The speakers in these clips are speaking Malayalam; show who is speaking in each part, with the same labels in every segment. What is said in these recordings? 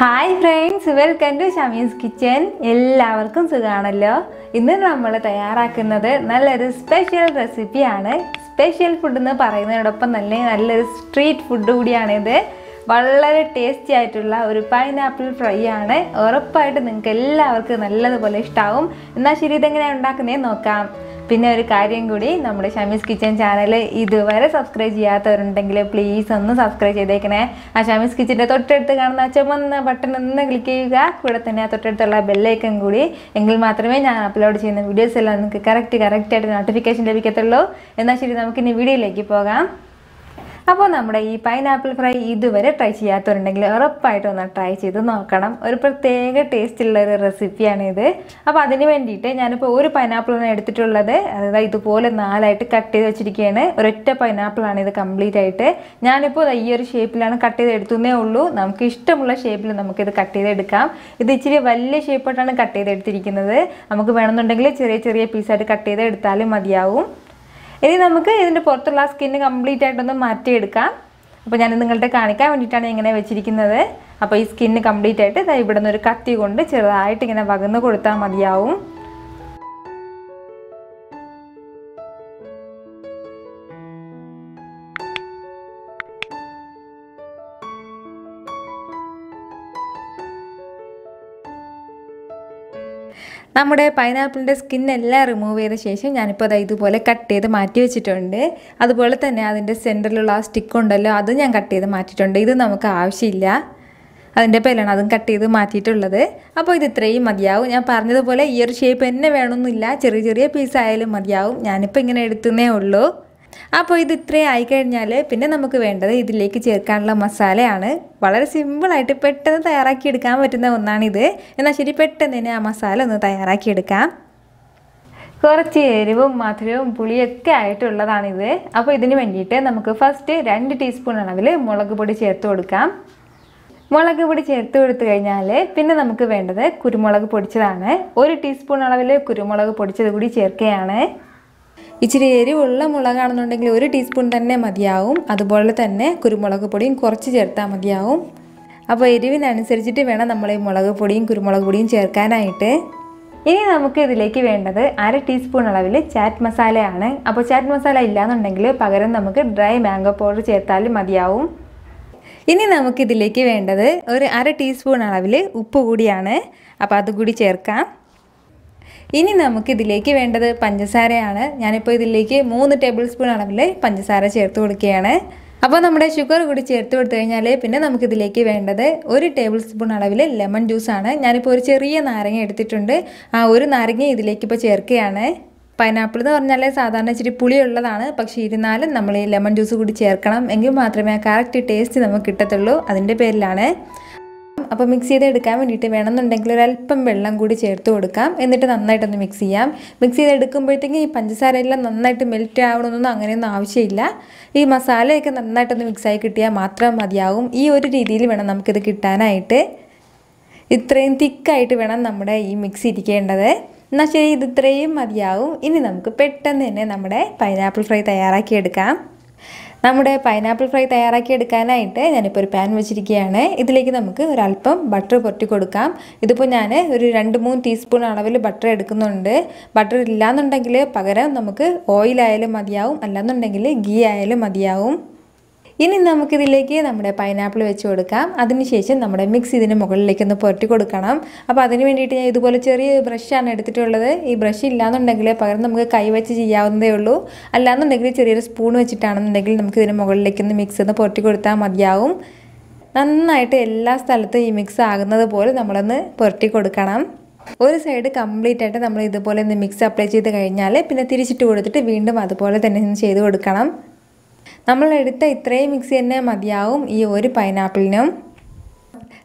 Speaker 1: Hi friends welcome to Shamees kitchen എല്ലാവർക്കും സുഖമാണല്ലോ ഇന്ന് നമ്മൾ തയ്യാറാക്കുന്നത് നല്ലൊരു സ്പെഷ്യൽ റെസിപ്പിയാണ് സ്പെഷ്യൽ ഫുഡ് എന്ന് പറയുന്നതിനോടൊപ്പം തന്നെ നല്ലൊരു സ്ട്രീറ്റ് ഫുഡ് കൂടിയാണിത് വളരെ ടേസ്റ്റി ആയിട്ടുള്ള ഒരു പൈനാപ്പിൾ ഫ്രൈ ആണ്. ഉറപ്പായിട്ട് നിങ്ങൾക്ക് എല്ലാവർക്കും നല്ലതുപോലെ ഇഷ്ടാവും. എന്നാൽ ശരി ഇതെങ്ങനെയാണ് ഉണ്ടാക്കുന്നതെന്ന് നോക്കാം. പിന്നെ ഒരു കാര്യം കൂടി നമ്മുടെ ഷമീസ് കിച്ചൻ ചാനൽ ഇതുവരെ സബ്സ്ക്രൈബ് ചെയ്യാത്തവരുണ്ടെങ്കിൽ പ്ലീസ് ഒന്ന് സബ്സ്ക്രൈബ് ചെയ്തേക്കണേ. ആ ഷമീസ് കിച്ചന്റെ തൊട്ടടുത്ത് കാണുന്ന ചുമന്ന ബട്ടൺ ഒന്ന് ക്ലിക്ക് ചെയ്യുക. കൂടെ തന്നെ ആ തൊട്ടടുത്തുള്ള ബെല്ലൈക്കൻ കൂടി. എങ്കിൽ മാത്രമേ ഞാൻ അപ്ലോഡ് ചെയ്യുന്ന വീഡിയോസ് എല്ലാം നിങ്ങൾക്ക് കറക്റ്റ് കറക്റ്റ് ആയിട്ട് നോട്ടിഫിക്കേഷൻ ലഭിക്കത്തുള്ളൂ. എന്നാൽ ശരി നമുക്കിനി വീഡിയോയിലേക്ക് പോകാം. അപ്പോൾ നമ്മുടെ ഈ പൈനാപ്പിൾ ഫ്രൈ ഇതുവരെ ട്രൈ ചെയ്യാത്തവരുണ്ടെങ്കിൽ ഉറപ്പായിട്ട് ഒന്ന് ട്രൈ ചെയ്ത് നോക്കണം. ഒരു പ്രത്യേക ടേസ്റ്റുള്ള ഒരു റെസിപ്പിയാണിത് അപ്പോൾ അതിന് വേണ്ടിയിട്ട് ഞാനിപ്പോൾ ഒരു പൈനാപ്പിളാണ് എടുത്തിട്ടുള്ളത്. അതായത് ഇതുപോലെ നാലായിട്ട് കട്ട് ചെയ്ത് വെച്ചിരിക്കുകയാണ് ഒരൊറ്റ പൈനാപ്പിളാണ് ഇത് കംപ്ലീറ്റ് ആയിട്ട്. ഞാനിപ്പോൾ ഈ ഒരു ഷേപ്പിലാണ് കട്ട് ചെയ്ത് എടുത്തുന്നേ ഉള്ളൂ. നമുക്ക് ഇഷ്ടമുള്ള ഷേപ്പിൽ നമുക്കിത് കട്ട് ചെയ്തെടുക്കാം ഇത് ഇച്ചിരി വലിയ ഷേപ്പായിട്ടാണ് കട്ട് ചെയ്തെടുത്തിരിക്കുന്നത് നമുക്ക് വേണമെന്നുണ്ടെങ്കിൽ ചെറിയ ചെറിയ പീസായിട്ട് കട്ട് ചെയ്ത് എടുത്താലും മതിയാവും. ഇനി നമുക്ക് ഇതിന്റെ പുറത്തുള്ള സ്കിന്ന് കംപ്ലീറ്റ് ആയിട്ടൊന്ന് മാറ്റിയെടുക്കാം. അപ്പോൾ ഞാൻ നിങ്ങളുടെ കാണിക്കാൻ വേണ്ടിയിട്ടാണ് ഇങ്ങനെ വെച്ചിരിക്കുന്നത്. അപ്പോൾ ഈ സ്കിന്ന് കംപ്ലീറ്റ് ആയിട്ട് ഇവിടെ നിന്ന് ഒരു കത്തി കൊണ്ട് ചെറുതായിട്ട് ഇങ്ങനെ വകന്ന് കൊടുത്താൽ മതിയാവും. നമ്മുടെ പൈനാപ്പിളിന്റെ സ്കിന്നെല്ലാം റിമൂവ് ചെയ്ത ശേഷം ഞാനിപ്പോൾ അത് ഇതുപോലെ കട്ട് ചെയ്ത് മാറ്റി വെച്ചിട്ടുണ്ട്. അതുപോലെ തന്നെ അതിന്റെ സെന്ററിലുള്ള ആ സ്റ്റിക്ക് ഉണ്ടല്ലോ അത് ഞാൻ കട്ട് ചെയ്ത് മാറ്റിയിട്ടുണ്ട്. ഇത് നമുക്ക് ആവശ്യമില്ല. അതിന്റെ പേരാണ് അതും കട്ട് ചെയ്ത് മാറ്റിയിട്ടുള്ളത്. അപ്പോൾ ഇത് ഇത്രയും മതിയാവും. ഞാൻ പറഞ്ഞതുപോലെ ഈ ഒരു ഷേപ്പ് തന്നെ വേണമെന്നില്ല ചെറിയ ചെറിയ പീസ് ആയാലും മതിയാവും. ഞാനിപ്പോൾ ഇങ്ങനെ എടുത്തുന്നേ ഉള്ളൂ. അപ്പോൾ ഇത് ഇത്രയും ആയിക്കഴിഞ്ഞാൽ പിന്നെ നമുക്ക് വേണ്ടത് ഇതിലേക്ക് ചേർക്കാനുള്ള മസാലയാണ്. വളരെ സിമ്പിളായിട്ട് പെട്ടെന്ന് തയ്യാറാക്കി എടുക്കാൻ പറ്റുന്ന ഒന്നാണിത്. എന്നാൽ ശരി പെട്ടെന്ന് തന്നെ ആ മസാല ഒന്ന് തയ്യാറാക്കിയെടുക്കാം കുറച്ച് എരിവും മധുരവും പുളിയൊക്കെ ആയിട്ടുള്ളതാണിത്. അപ്പോൾ ഇതിന് വേണ്ടിയിട്ട് നമുക്ക് ഫസ്റ്റ് രണ്ട് ടീസ്പൂൺ അളവിൽ മുളക് പൊടി ചേർത്ത് കൊടുക്കാം. മുളക് പൊടി ചേർത്ത് കൊടുത്തു കഴിഞ്ഞാൽ പിന്നെ നമുക്ക് വേണ്ടത് കുരുമുളക് പൊടിച്ചതാണ്. ഒരു ടീസ്പൂൺ അളവിൽ കുരുമുളക് പൊടിച്ചത് കൂടി ചേർക്കുകയാണ്. ഇച്ചിരി എരിവുള്ള മുളകാണെന്നുണ്ടെങ്കിൽ ഒരു ടീസ്പൂൺ തന്നെ മതിയാവും. അതുപോലെ തന്നെ കുരുമുളക് പൊടിയും കുറച്ച് ചേർത്താൽ മതിയാവും. അപ്പോൾ എരിവിനനുസരിച്ചിട്ട് വേണം നമ്മൾ ഈ മുളക് പൊടിയും കുരുമുളക് പൊടിയും ചേർക്കാനായിട്ട്. ഇനി നമുക്ക് ഇതിലേക്ക് വേണ്ടത് അര ടീസ്പൂൺ അളവിൽ ചാറ്റ് മസാലയാണ്. അപ്പോൾ ചാറ്റ് മസാല ഇല്ലാന്നുണ്ടെങ്കിൽ പകരം നമുക്ക് ഡ്രൈ മാംഗോ പൗഡർ ചേർത്താലും മതിയാവും. ഇനി നമുക്കിതിലേക്ക് വേണ്ടത് ഒരു അര ടീസ്പൂൺ അളവിൽ ഉപ്പ് കൂടിയാണ്. അപ്പോൾ അതുകൂടി ചേർക്കാം. ഇനി നമുക്കിതിലേക്ക് വേണ്ടത് പഞ്ചസാരയാണ്. ഞാനിപ്പോൾ ഇതിലേക്ക് മൂന്ന് ടേബിൾ സ്പൂൺ അളവിൽ പഞ്ചസാര ചേർത്ത് കൊടുക്കുകയാണ്. അപ്പോൾ നമ്മുടെ ഷുഗർ കൂടി ചേർത്ത് കൊടുത്തു കഴിഞ്ഞാൽ പിന്നെ നമുക്കിതിലേക്ക് വേണ്ടത് ഒരു ടേബിൾ സ്പൂൺ അളവിൽ ലെമൺ ജ്യൂസാണ് ഞാനിപ്പോൾ ഒരു ചെറിയ നാരങ്ങ എടുത്തിട്ടുണ്ട്. ആ ഒരു നാരങ്ങ ഇതിലേക്ക് ഇപ്പോൾ ചേർക്കുകയാണ്. പൈനാപ്പിൾ എന്ന് പറഞ്ഞാൽ സാധാരണ ഇച്ചിരി പുളിയുള്ളതാണ്. പക്ഷേ ഇരുന്നാലും നമ്മൾ ഈ ലെമൺ ജ്യൂസ് കൂടി ചേർക്കണം. എങ്കിൽ മാത്രമേ ആ കറക്റ്റ് ടേസ്റ്റ് നമുക്ക് കിട്ടത്തുള്ളൂ. അതിന്റെ പേരിലാണ്. അപ്പോൾ മിക്സ് ചെയ്ത് എടുക്കാൻ വേണ്ടിയിട്ട് വേണമെന്നുണ്ടെങ്കിൽ ഒരല്പം വെള്ളം കൂടി ചേർത്ത് കൊടുക്കാം. എന്നിട്ട് നന്നായിട്ടൊന്ന് മിക്സ് ചെയ്യാം. മിക്സ് ചെയ്ത് എടുക്കുമ്പോഴത്തേക്കും ഈ പഞ്ചസാര എല്ലാം നന്നായിട്ട് മെൽറ്റ് ആവണമെന്നൊന്നും അങ്ങനെയൊന്നും ആവശ്യമില്ല. ഈ മസാലയൊക്കെ നന്നായിട്ടൊന്ന് മിക്സായി കിട്ടിയാൽ മാത്രം മതിയാവും. ഈ ഒരു രീതിയിൽ വേണം നമുക്കിത് കിട്ടാനായിട്ട്. ഇത്രയും തിക്കായിട്ട് വേണം നമ്മുടെ ഈ മിക്സ് ഇരിക്കേണ്ടത്. എന്നാൽ ശരി ഇത് ഇത്രയും മതിയാവും. ഇനി നമുക്ക് പെട്ടെന്ന് തന്നെ നമ്മുടെ പൈനാപ്പിൾ ഫ്രൈ തയ്യാറാക്കി എടുക്കാം നമ്മുടെ പൈനാപ്പിൾ ഫ്രൈ തയ്യാറാക്കി എടുക്കാനായിട്ട് ഞാനിപ്പോൾ ഒരു പാൻ വെച്ചിരിക്കുകയാണ്. ഇതിലേക്ക് നമുക്ക് ഒരല്പം ബട്ടർ പൊട്ടി കൊടുക്കാം. ഇതിപ്പോൾ ഞാൻ ഒരു രണ്ട് മൂന്ന് ടീസ്പൂൺ അളവിൽ ബട്ടർ എടുക്കുന്നുണ്ട്. ബട്ടർ ഇല്ലാന്നുണ്ടെങ്കിൽ പകരം നമുക്ക് ഓയിലായാലും മതിയാവും. അല്ലാന്നുണ്ടെങ്കിൽ ഗീ ആയാലും മതിയാവും. ഇനി നമുക്കിതിലേക്ക് നമ്മുടെ പൈനാപ്പിൾ വെച്ച് കൊടുക്കാം. അതിനുശേഷം നമ്മുടെ മിക്സ് ഇതിന് മുകളിലേക്ക് ഒന്ന് പുരട്ടി കൊടുക്കണം. അപ്പോൾ അതിന് വേണ്ടിയിട്ട് ഞാൻ ഇതുപോലെ ചെറിയ ബ്രഷാണ് എടുത്തിട്ടുള്ളത്. ഈ ബ്രഷ് ഇല്ലാന്നുണ്ടെങ്കിൽ പകരം നമുക്ക് കൈ വെച്ച് ചെയ്യാവുന്നതേ ഉള്ളൂ. അല്ലാന്നുണ്ടെങ്കിൽ ചെറിയൊരു സ്പൂൺ വെച്ചിട്ടാണെന്നുണ്ടെങ്കിൽ നമുക്ക് ഇതിന് മുകളിലേക്ക് ഒന്ന് മിക്സ് ഒന്ന് പുരട്ടി കൊടുത്താൽ മതിയാവും. നന്നായിട്ട് എല്ലാ സ്ഥലത്തും ഈ മിക്സ് ആകുന്നത് പോലെ നമ്മളൊന്ന് പുരട്ടി കൊടുക്കണം. ഒരു സൈഡ് കംപ്ലീറ്റ് ആയിട്ട് നമ്മൾ ഇതുപോലെ ഒന്ന് മിക്സ് അപ്ലൈ ചെയ്ത് കഴിഞ്ഞാൽ പിന്നെ തിരിച്ചിട്ട് കൊടുത്തിട്ട് വീണ്ടും അതുപോലെ തന്നെ ചെയ്ത് കൊടുക്കണം. നമ്മൾ എടുത്ത ഇത്രയും മിക്സി തന്നെ മതിയാവും ഈ ഒരു പൈനാപ്പിളിനും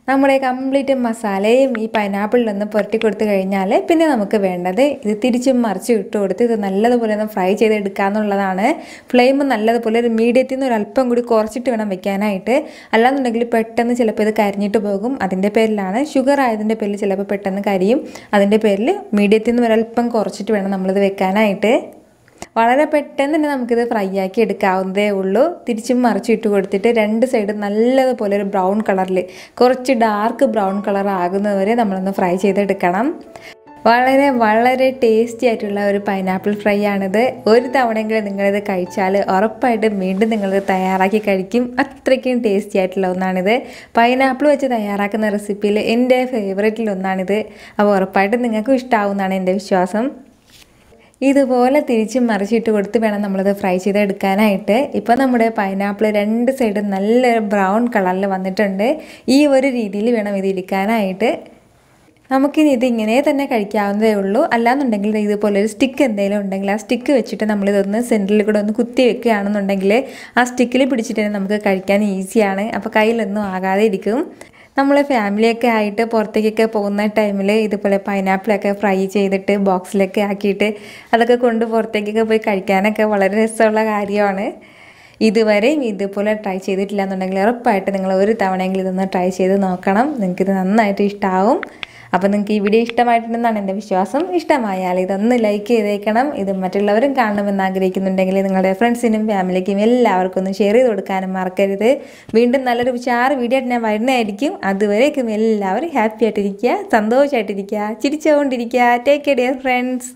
Speaker 1: നമ്മുടെ കംപ്ലീറ്റ് മസാലയും ഈ പൈനാപ്പിളിലൊന്ന് പുരട്ടി കൊടുത്തു കഴിഞ്ഞാൽ പിന്നെ നമുക്ക് വേണ്ടത് ഇത് തിരിച്ചും മറിച്ചും ഇട്ട് കൊടുത്ത് ഇത് നല്ലതുപോലെ ഒന്ന് ഫ്രൈ ചെയ്തെടുക്കുക എന്നുള്ളതാണ് ഫ്ലെയിം നല്ലതുപോലെ ഒരു മീഡിയത്തിൽ നിന്ന് ഒരു അല്പം കൂടി കുറച്ചിട്ട് വേണം വെക്കാനായിട്ട്. അല്ലാന്നുണ്ടെങ്കിൽ പെട്ടെന്ന് ചിലപ്പോൾ ഇത് കരിഞ്ഞിട്ട് പോകും. അതിന്റെ പേരിലാണ്. ഷുഗർ ആയതിന്റെ പേരിൽ ചിലപ്പോൾ പെട്ടെന്ന് കരിയും. അതിന്റെ പേരിൽ മീഡിയത്തിൽ നിന്ന് ഒരല്പം കുറച്ചിട്ട് വേണം നമ്മളിത് വെക്കാനായിട്ട്. വളരെ പെട്ടെന്ന് തന്നെ നമുക്കിത് ഫ്രൈ ആക്കി എടുക്കാവുന്നതേ ഉള്ളൂ. തിരിച്ചും മറിച്ചും ഇട്ട് കൊടുത്തിട്ട് രണ്ട് സൈഡ് നല്ലതുപോലെ ഒരു ബ്രൗൺ കളറിൽ കുറച്ച് ഡാർക്ക് ബ്രൗൺ കളർ ആകുന്നതുവരെ നമ്മളൊന്ന് ഫ്രൈ ചെയ്തെടുക്കണം. വളരെ വളരെ ടേസ്റ്റി ആയിട്ടുള്ള ഒരു പൈനാപ്പിൾ ഫ്രൈ ആണിത്. ഒരു തവണയെങ്കിലും നിങ്ങളിത് കഴിച്ചാൽ ഉറപ്പായിട്ട് വീണ്ടും നിങ്ങളിത് തയ്യാറാക്കി കഴിക്കും. അത്രയ്ക്കും ടേസ്റ്റി ആയിട്ടുള്ള ഒന്നാണിത്. പൈനാപ്പിൾ വെച്ച് തയ്യാറാക്കുന്ന റെസിപ്പിയിൽ എന്റെ ഫേവറേറ്റിൽ ഒന്നാണിത്. അപ്പോൾ ഉറപ്പായിട്ടും നിങ്ങൾക്കും ഇഷ്ടമാവുമെന്നാണ് എന്റെ വിശ്വാസം. ഇതുപോലെ തിരിച്ചും മറിച്ചിട്ട് കൊടുത്ത് വേണം നമ്മളത് ഫ്രൈ ചെയ്തെടുക്കാനായിട്ട്. ഇപ്പോൾ നമ്മുടെ പൈനാപ്പിൾ രണ്ട് സൈഡും നല്ല ബ്രൗൺ കളറിൽ വന്നിട്ടുണ്ട്. ഈ ഒരു രീതിയിൽ വേണം ഇത് ഇരിക്കാനായിട്ട്. നമുക്കിനി ഇത് ഇങ്ങനെ തന്നെ കഴിക്കാവുന്നതേ ഉള്ളൂ. അല്ലാന്നുണ്ടെങ്കിൽ ഇതുപോലെ ഒരു സ്റ്റിക്ക് എന്തെങ്കിലും ഉണ്ടെങ്കിൽ ആ സ്റ്റിക്ക് വെച്ചിട്ട് നമ്മളിതൊന്ന് സെന്ററിൽ കൂടെ ഒന്ന് കുത്തി വെക്കുകയാണെന്നുണ്ടെങ്കിൽ ആ സ്റ്റിക്കിൽ പിടിച്ചിട്ട് തന്നെ നമുക്ക് കഴിക്കാൻ ഈസിയാണ് അപ്പോൾ കയ്യിലൊന്നും ആകാതെ ഇരിക്കും. നമ്മൾ ഫാമിലിയൊക്കെ ആയിട്ട് പുറത്തേക്കൊക്കെ പോകുന്ന ടൈമിൽ ഇതുപോലെ പൈനാപ്പിളൊക്കെ ഫ്രൈ ചെയ്തിട്ട് ബോക്സിലൊക്കെ ആക്കിയിട്ട് അതൊക്കെ കൊണ്ട് പുറത്തേക്കൊക്കെ പോയി കഴിക്കാനൊക്കെ വളരെ രസമുള്ള കാര്യമാണ്. ഇതുവരെയും ഇതുപോലെ ട്രൈ ചെയ്തിട്ടില്ല എന്നുണ്ടെങ്കിൽ ഉറപ്പായിട്ട് നിങ്ങൾ ഒരു തവണയെങ്കിലും ഇതൊന്ന് ട്രൈ ചെയ്ത് നോക്കണം. നിങ്ങൾക്കിത് നന്നായിട്ട് ഇഷ്ടമാവും അപ്പോൾ നിങ്ങൾക്ക് ഈ വീഡിയോ ഇഷ്ടമായിട്ടുണ്ടെന്നാണ് എന്റെ വിശ്വാസം. ഇഷ്ടമായാൽ ഇതൊന്ന് ലൈക്ക് ചെയ്തേക്കണം. ഇത് മറ്റുള്ളവരും കാണണമെന്ന് ആഗ്രഹിക്കുന്നുണ്ടെങ്കിൽ നിങ്ങളുടെ ഫ്രണ്ട്സിനും ഫാമിലിക്കും എല്ലാവർക്കും ഒന്ന് ഷെയർ ചെയ്ത് കൊടുക്കാനും മറക്കരുത്. വീണ്ടും നല്ലൊരു ഉഷാറ് വീഡിയോ ഞാൻ വരുന്നതായിരിക്കും. അതുവരേക്കും എല്ലാവരും ഹാപ്പി ആയിട്ടിരിക്കുക സന്തോഷമായിട്ടിരിക്കുക ചിരിച്ചുകൊണ്ടിരിക്കുക. Take care dear friends